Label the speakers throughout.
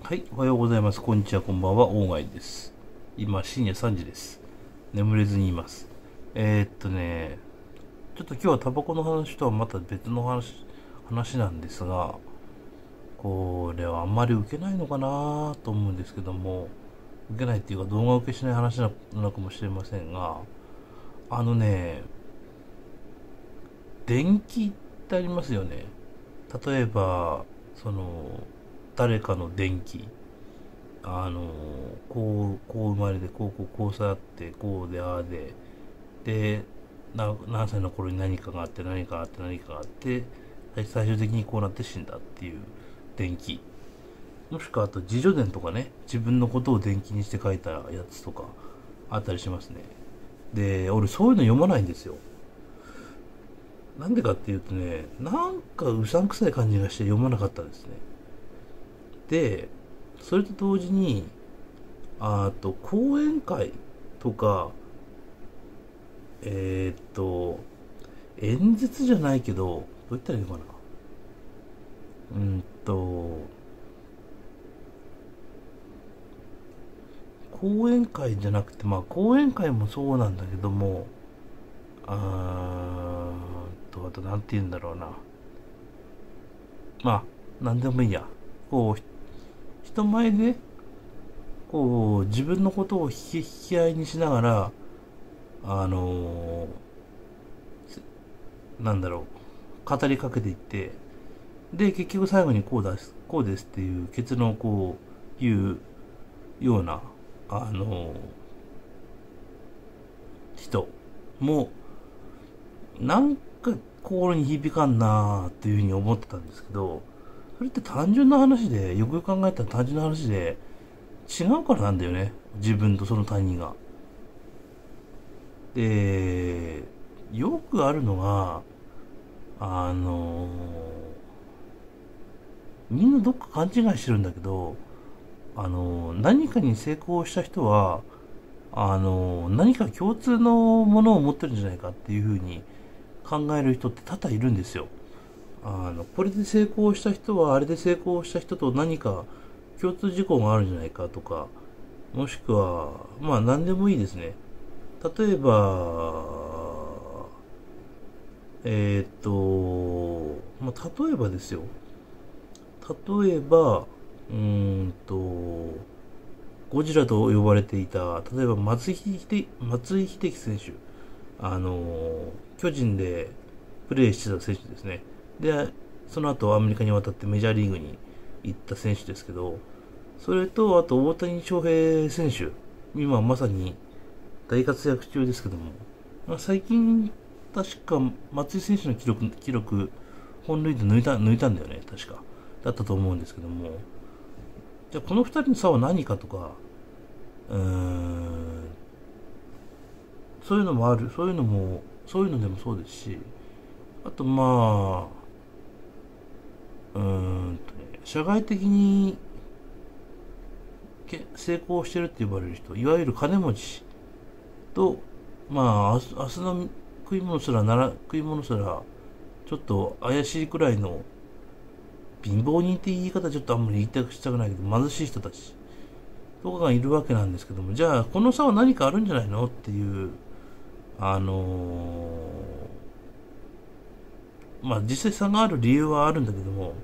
Speaker 1: はい、おはようございます。こんにちは、こんばんは。大貝です。今、深夜3時です。眠れずにいます。えー、っとね、ちょっと今日はタバコの話とはまた別の話、話なんですが、これはあんまり受けないのかなと思うんですけども、受けないっていうか動画受けしない話なのかもしれませんが、あのね、電気ってありますよね。例えば、その、誰かの電気、あの、こう、こう生まれて、こう、こう、こうさあって、こうで、ああで、で、何歳の頃に何かがあって、何かがあって、何かがあって、最終的にこうなって死んだっていう電気。もしくはあと自助伝とかね、自分のことを電気にして書いたやつとかあったりしますね。で、俺そういうの読まないんですよ。なんでかっていうとね、なんかうさんくさい感じがして読まなかったですね。で、それと同時に、あと、講演会とか、えーっと、演説じゃないけど、どう言ったらいいのかな。うんと、講演会じゃなくて、まあ講演会もそうなんだけども、あーと、あとなんて言うんだろうな。まあ、なんでもいいや。こう、人前で、こう、自分のことを引き引き合いにしながら、あのーなんだろう、語りかけていって、で、結局最後にこうです、こうですっていう結論をこう、言うような、あのー人も、なんか心に響かんなーっていうふうに思ってたんですけど、それって単純な話で、よくよく考えたら単純な話で、違うからなんだよね。自分とその他人が。で、よくあるのが、あのみんなどっか勘違いしてるんだけど、あの何かに成功した人は、あの何か共通のものを持ってるんじゃないかっていうふうに考える人って多々いるんですよ。あの、これで成功した人は、あれで成功した人と何か共通事項があるんじゃないかとか、もしくは、まあ何でもいいですね。例えば、えーっと、まあ例えばですよ。例えば、うーんと、ゴジラと呼ばれていた、例えば松井秀松井秀喜選手、あの、巨人でプレーしてた選手ですね。で、その後アメリカに渡ってメジャーリーグに行った選手ですけど、それと、あと大谷翔平選手、今まさに大活躍中ですけども、まあ、最近、確か松井選手の記録、記録、本塁で抜いた、抜いたんだよね、確か。だったと思うんですけども、じゃあこの二人の差は何かとか、うーん、そういうのもある、そういうのも、そういうのでもそうですし、あとまあ、うんとね、社会的に成功してるって呼ばれる人、いわゆる金持ちと、まあ、明日明日の食い物すらなら、食い物すら、ちょっと怪しいくらいの、貧乏人って言い方ちょっとあんまり言いたくしたくないけど、貧しい人たちとかがいるわけなんですけども、じゃあ、この差は何かあるんじゃないのっていう、あのーまあ実際差がある理由はあるんだけども、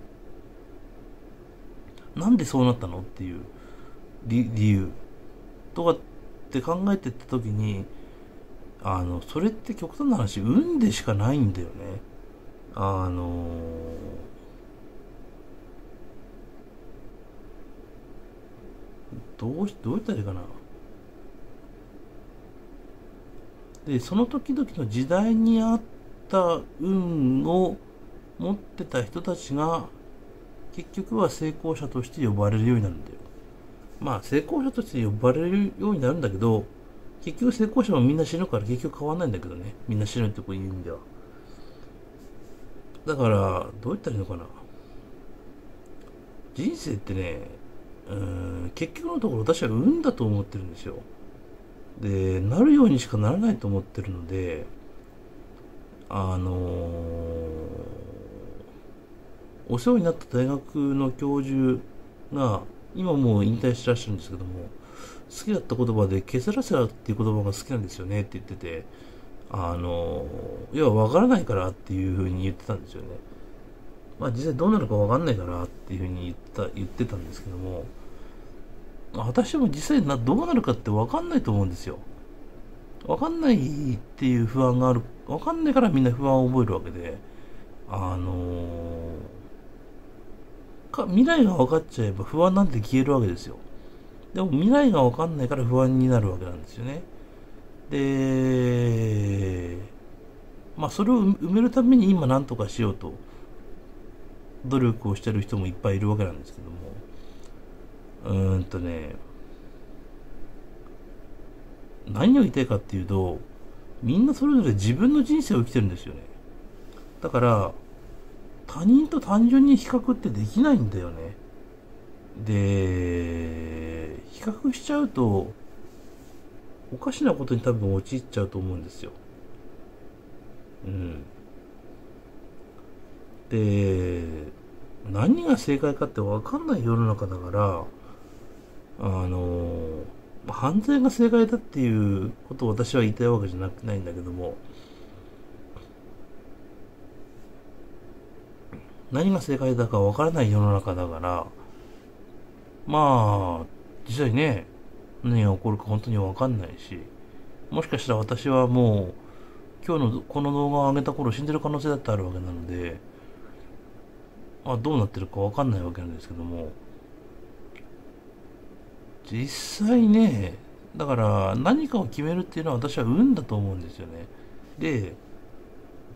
Speaker 1: なんでそうなったのっていう理理由とかって考えてった時に、あの、それって極端な話、運でしかないんだよね。あのどうし、どう言ったらいいかな。で、その時々の時代に合ったた運を持ってた人たちが、結局は成功者として呼ばれるようになるんだよ。まあ、成功者として呼ばれるようになるんだけど、結局成功者もみんな死ぬから結局変わんないんだけどね。みんな死ぬってこういう意味では。だから、どう言ったらいいのかな。人生ってね、うん、結局のところ私は運だと思ってるんですよ。で、なるようにしかならないと思ってるので、あのお世話になった大学の教授が、今もう引退してらっしゃるんですけども好きだった言葉で「ケセラセラ」っていう言葉が好きなんですよねって言っててあの要は分からないからっていうふうに言ってたんですよね。まあ実際どうなるか分かんないからっていうふうに言った言ってたんですけども私も実際などうなるかって分かんないと思うんですよ。分かんないっていう不安がある分かんないからみんな不安を覚えるわけであのか未来が分かっちゃえば不安なんて消えるわけですよ。でも未来が分かんないから不安になるわけなんですよね。でまあそれを埋めるために今何とかしようと努力をしてる人もいっぱいいるわけなんですけども。うーんとね何を言いたいかっていうとみんなそれぞれ自分の人生を生きてるんですよね。だから他人と単純に比較ってできないんだよね。で比較しちゃうとおかしなことに多分陥っちゃうと思うんですよ。うん。で何が正解かって分かんない世の中だからあの犯罪が正解だっていうことを私は言いたいわけじゃなくないんだけども何が正解だか分からない世の中だからまあ実際ね何が起こるか本当に分かんないしもしかしたら私はもう今日のこの動画を上げた頃死んでる可能性だってあるわけなのでまあどうなってるか分かんないわけなんですけども実際ねだから何かを決めるっていうのは私は運だと思うんですよね。で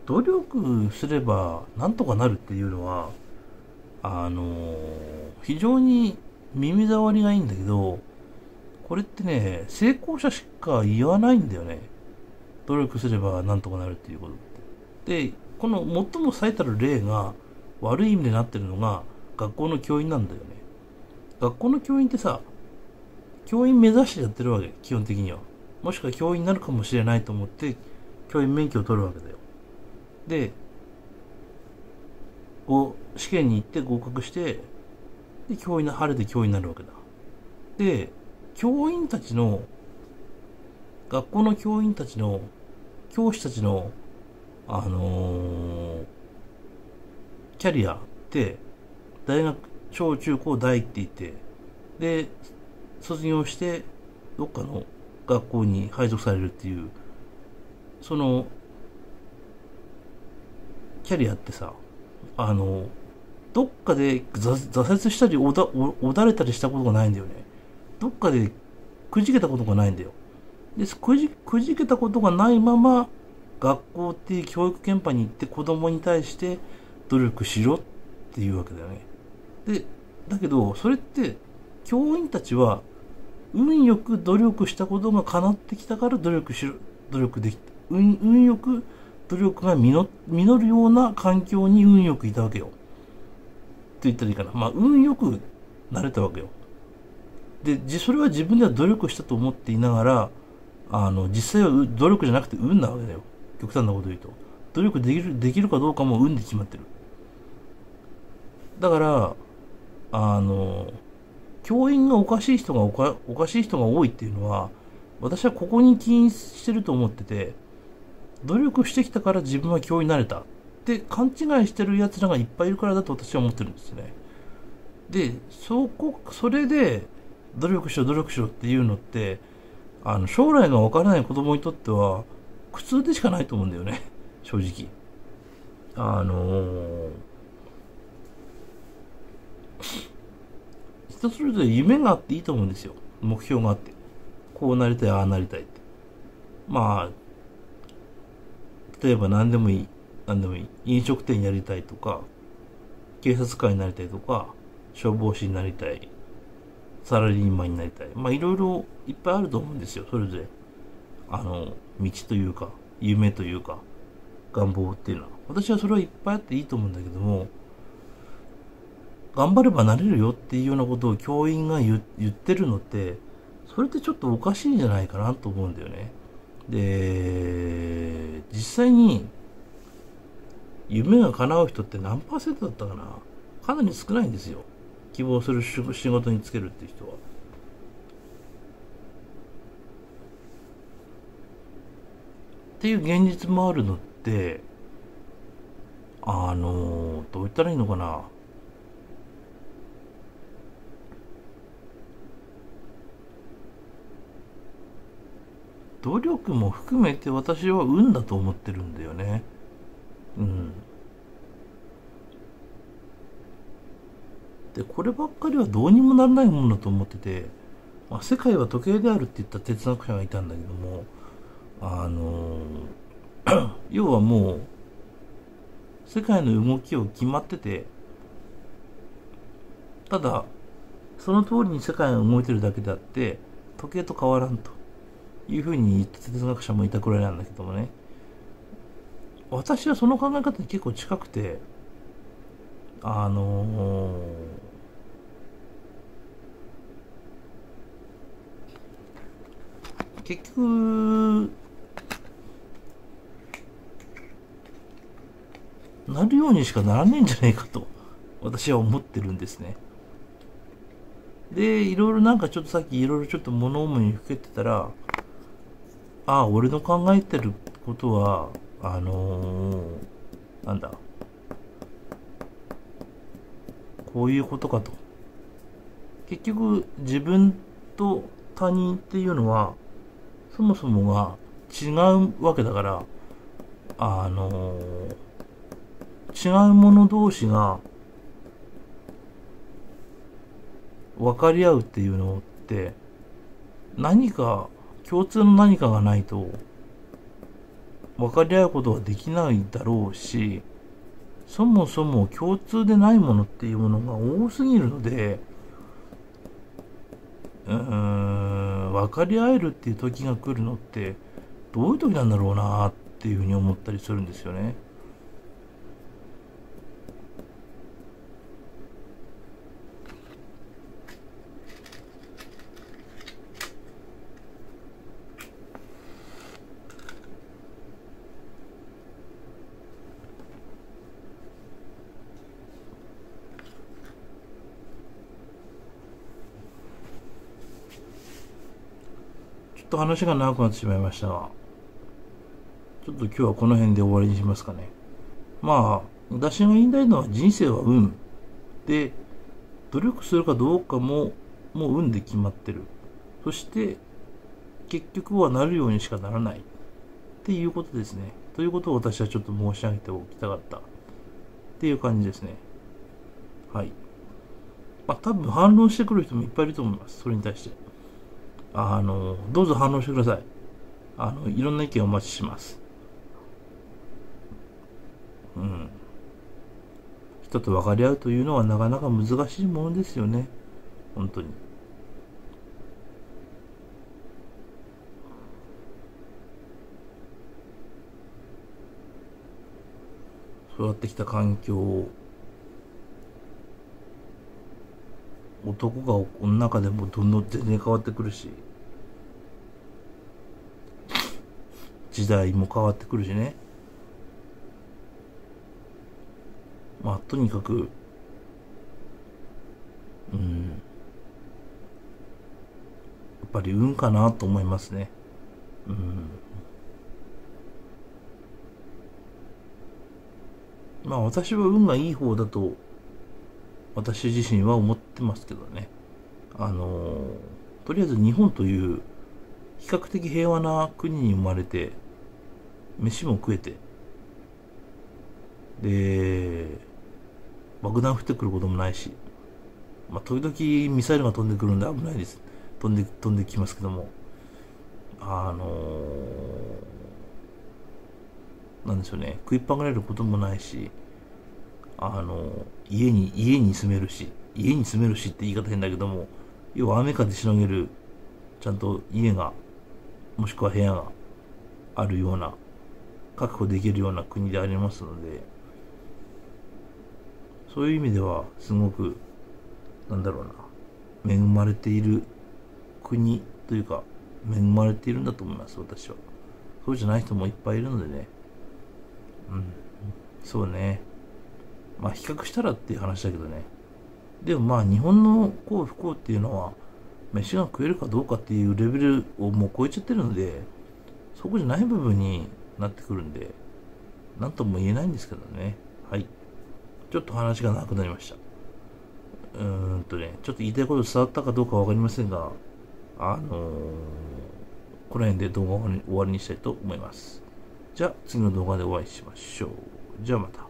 Speaker 1: 努力すればなんとかなるっていうのはあの非常に耳障りがいいんだけどこれってね成功者しか言わないんだよね。努力すればなんとかなるっていうことって。でこの最も最たる例が悪い意味でなってるのが学校の教員なんだよね。学校の教員ってさ教員目指してやってるわけ基本的には。もしくは教員になるかもしれないと思って教員免許を取るわけだよ。で試験に行って合格してで教員の晴れて教員になるわけだ。で教員たちの学校の教員たちの教師たちのあのー、キャリアって大学小中高大って言ってで卒業してどっかの学校に配属されるっていうそのキャリアってさあのどっかで挫折したりおだおだれたりしたことがないんだよね。どっかでくじけたことがないんだよ。でくじくじけたことがないまま学校っていう教育現場に行って子供に対して努力しろっていうわけだよね。でだけどそれって教員たちは運よく努力したことが叶ってきたから努力しろ、努力できた。運、運よく努力が実るような環境に運よくいたわけよ。って言ったらいいかな。まあ、運よくなれたわけよ。で、それは自分では努力したと思っていながら、あの、実際は努力じゃなくて運なわけだよ。極端なこと言うと。努力できる、できるかどうかも運で決まってる。だから、あの、教員がおかしい人がおかおかしい人が多いっていうのは、私はここに起因してると思ってて、努力してきたから自分は教員になれたって勘違いしてる奴らがいっぱいいるからだと私は思ってるんですね。で、そこ、それで努力しろ努力しろっていうのって、あの、将来がわからない子供にとっては苦痛でしかないと思うんだよね。正直。あのー人それぞれ夢があっていいと思うんですよ。目標があって。こうなりたい、ああなりたいって。まあ、例えば何でもいい。何でもいい。飲食店やりたいとか、警察官になりたいとか、消防士になりたい。サラリーマンになりたい。まあいろいろいっぱいあると思うんですよ。それぞれ。あの、道というか、夢というか、願望っていうのは。私はそれはいっぱいあっていいと思うんだけども、頑張ればなれるよっていうようなことを教員が言ってるのって、それってちょっとおかしいんじゃないかなと思うんだよね。で、実際に夢が叶う人って何パーセントだったかなかなり少ないんですよ。希望する仕事に就けるっていう人は。っていう現実もあるのってあのどう言ったらいいのかな努力も含めて私は運だと思ってるんだよね。うん。でこればっかりはどうにもならないものだと思ってて、まあ、世界は時計であるって言った哲学者がいたんだけどもあの 要はもう世界の動きを決まっててただその通りに世界が動いてるだけであって時計と変わらんと。いうふうに言った哲学者もいたくらいなんだけどもね私はその考え方に結構近くてあのー、結局なるようにしかならないんじゃないかと私は思ってるんですね。で、いろいろなんかちょっとさっきいろいろちょっと物思いにふけてたら、ああ、俺の考えてることは、あのー、なんだ、こういうことかと。結局、自分と他人っていうのは、そもそもが違うわけだから、あのー違う者同士が分かり合うっていうのって何か共通の何かがないと分かり合うことはできないだろうしそもそも共通でないものっていうものが多すぎるのでうーん分かり合えるっていう時が来るのってどういう時なんだろうなっていうふうに思ったりするんですよね。と話が長くなってしまいましたが、ちょっと今日はこの辺で終わりにしますかね。まあ、私が言いたいのは人生は運。で、努力するかどうかも、もう運で決まってる。そして、結局はなるようにしかならない。っていうことですね。ということを私はちょっと申し上げておきたかった。っていう感じですね。はい。まあ多分反論してくる人もいっぱいいると思います。それに対して。あの、どうぞ反応してください。あの、いろんな意見をお待ちします。うん。人と分かり合うというのはなかなか難しいものですよね。本当に。育ってきた環境を男が女の中でもどんどん全然変わってくるし時代も変わってくるしね。まあとにかくうん。やっぱり運かなと思いますね。うん。まあ私は運がいい方だと私自身は思ってますけどね。あの、とりあえず日本という比較的平和な国に生まれて、飯も食えて、で、爆弾降ってくることもないし、まあ、時々ミサイルが飛んでくるんで危ないです。飛んで、飛んできますけども、あのー、なんでしょうね、食いっぱがれることもないし、あの、家に、家に住めるし、家に住めるしって言い方変だけども、要は雨風しのげる、ちゃんと家が、もしくは部屋があるような、確保できるような国でありますので、そういう意味では、すごく、なんだろうな、恵まれている国というか、恵まれているんだと思います、私は。そうじゃない人もいっぱいいるのでね。うん。そうね。まあ比較したらっていう話だけどね。でもまあ日本の幸不幸っていうのは飯が食えるかどうかっていうレベルをもう超えちゃってるのでそこじゃない部分になってくるんで何とも言えないんですけどね。はい。ちょっと話がなくなりました。うーんとねちょっと言いたいこと伝わったかどうかわかりませんがあのー、この辺で動画を終わりにしたいと思います。じゃあ次の動画でお会いしましょう。じゃあまた。